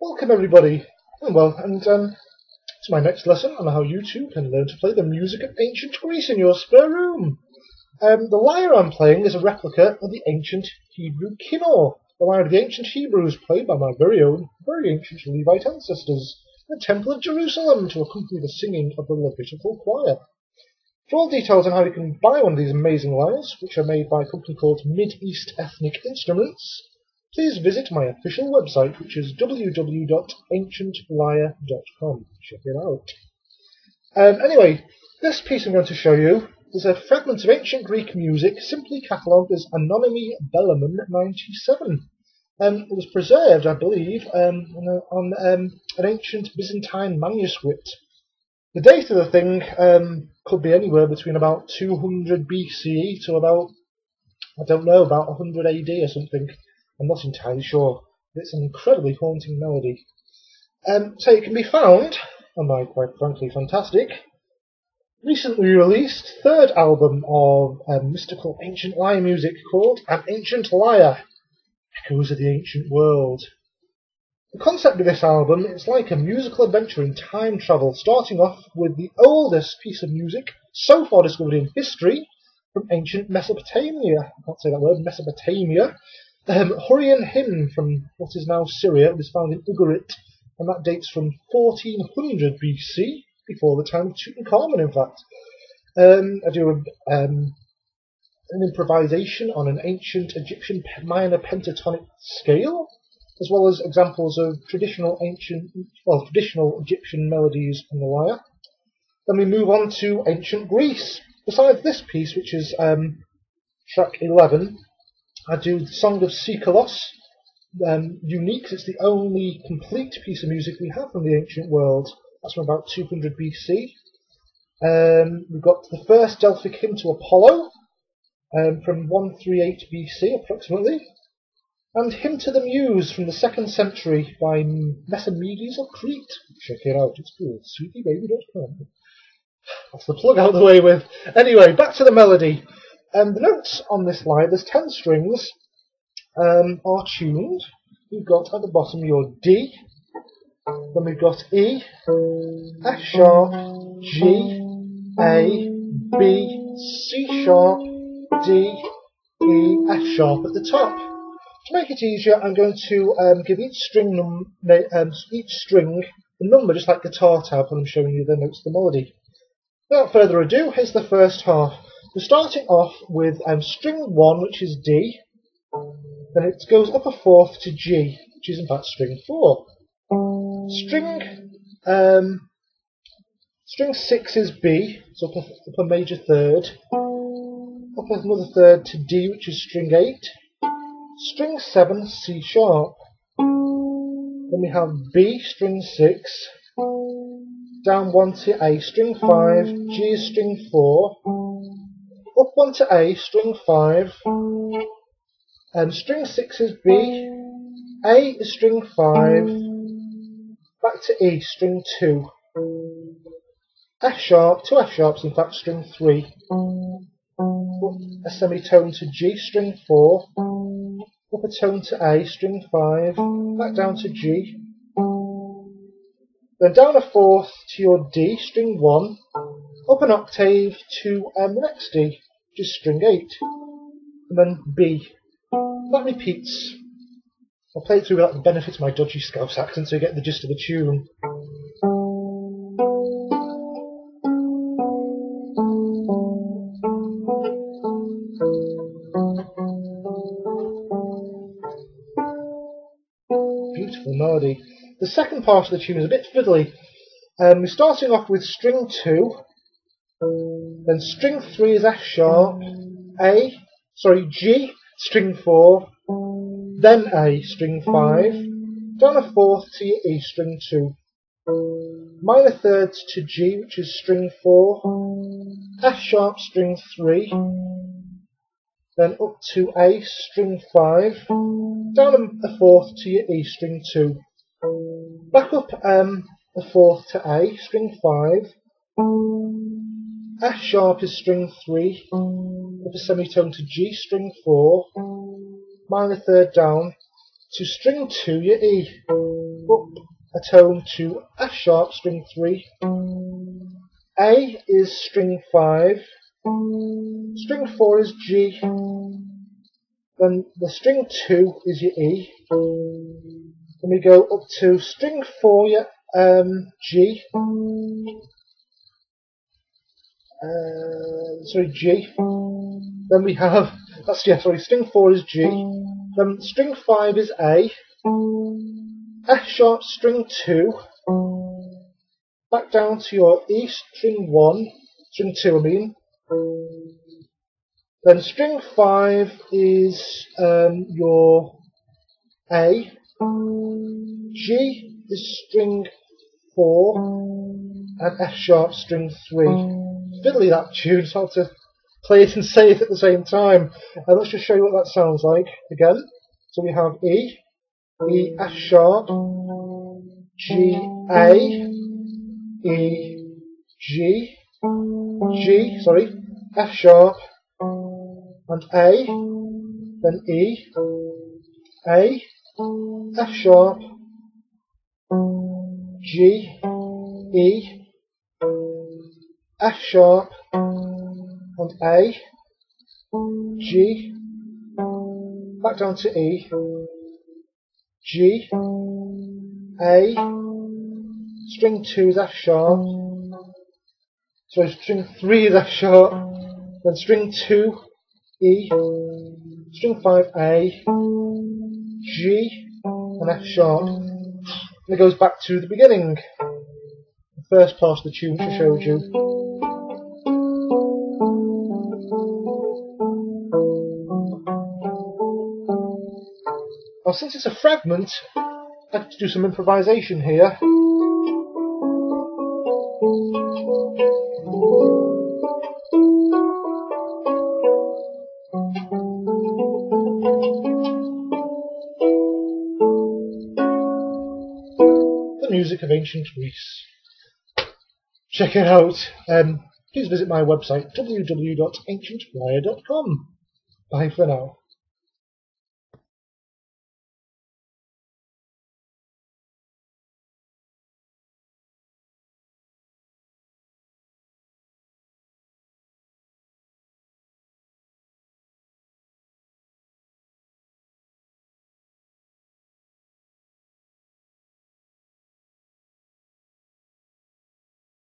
Welcome everybody, and well, and um, to my next lesson on how you too can learn to play the music of ancient Greece in your spare room. Um, the lyre I'm playing is a replica of the ancient Hebrew kinnor, the lyre of the ancient Hebrews played by my very own, very ancient Levite ancestors in the Temple of Jerusalem to accompany the singing of the Levitical choir. For all details on how you can buy one of these amazing lyres, which are made by a company called Mid East Ethnic Instruments, please visit my official website, which is www.ancientlyre.com. Check it out. Um, anyway, this piece I'm going to show you is a fragment of ancient Greek music simply catalogued as Anonymi Bellermann 97. Um, it was preserved, I believe, um, on um, an ancient Byzantine manuscript. The date of the thing um, could be anywhere between about 200 BCE to about, I don't know, about 100 AD or something. I'm not entirely sure. It's an incredibly haunting melody. Um, so it can be found on my quite frankly fantastic, recently released third album of um, mystical ancient lyre music called An Ancient Lyre, Echoes of the Ancient World. The concept of this album is like a musical adventure in time travel, starting off with the oldest piece of music so far discovered in history from ancient Mesopotamia. I can't say that word, Mesopotamia, um, Hurrian hymn from what is now Syria was found in Ugarit, and that dates from 1400 BC, before the time of Tutankhamun, in fact. Um, I do a, um, an improvisation on an ancient Egyptian minor pentatonic scale, as well as examples of traditional ancient, well, traditional Egyptian melodies on the lyre. Then we move on to ancient Greece. Besides this piece, which is um, track 11, I do the Song of Seikilos, um, unique. It's the only complete piece of music we have from the ancient world. That's from about 200 BC. Um, we've got the first Delphic hymn to Apollo um, from 138 BC approximately. And Hymn to the Muse from the second century by Mesomedes of Crete. Check it out, it's cool. CDBaby.com. That's the plug out of the way with. Anyway, back to the melody. Um, the notes on this line, there's 10 strings, um, are tuned. You've got at the bottom your D, then we've got E, F sharp, G, A, B, C sharp, D, E, F sharp at the top. To make it easier, I'm going to um, give each string num um, each string the number, just like guitar tab when I'm showing you the notes of the melody. Without further ado, here's the first half. We're starting off with um, string 1, which is D. Then it goes up a fourth to G, which is in fact string 4. String um, string 6 is B, so up a, up a major third. Up another third to D, which is string 8. String 7, C sharp. Then we have B, string 6. Down 1 to A, string 5. G string 4 up one to A, string 5, and string 6 is B, A is string 5, back to E, string 2, F sharp, two F sharps, in fact string 3, a semitone to G, string 4, up a tone to A, string 5, back down to G, then down a fourth to your D, string 1, up an octave to um, the next D, just string 8, and then B. That repeats. I'll play it through without the benefit of my dodgy Scouse accent so you get the gist of the tune. Melody. The second part of the tune is a bit fiddly. Um, we're starting off with string 2, then string 3 is F sharp, A, sorry, G, string 4, then A, string 5, down a fourth to your E, string 2, minor thirds to G, which is string 4, F sharp, string 3, then up to A, string 5, down a fourth to your E, string 2, back up um, a fourth to A, string 5, F sharp is string 3, with a semitone to G string 4, minor third down, to string 2 your E, up a tone to F sharp string 3, A is string 5, string 4 is G, then the string 2 is your E, then we go up to string 4 your um, G, uh, sorry, G. Then we have, that's, yeah, sorry, string 4 is G. Then string 5 is A. F sharp string 2. Back down to your E string 1, string 2 I mean. Then string 5 is um, your A. G is string 4 and F sharp string 3 fiddly that tune, so have to play it and say it at the same time. And let's just show you what that sounds like again. So we have E, E F sharp, G A, E G, G, sorry, F sharp, and A, then E, A, F sharp, G, E, F sharp. And A, G, back down to E, G, A, string 2 is F sharp, so string 3 is F sharp, then string 2, E, string 5 A, G, and F sharp. And it goes back to the beginning. The first part of the tune which I showed you. Now since it's a fragment, I have to do some improvisation here. Of ancient Greece. Check it out. Um, please visit my website www.ancientlyre.com. Bye for now.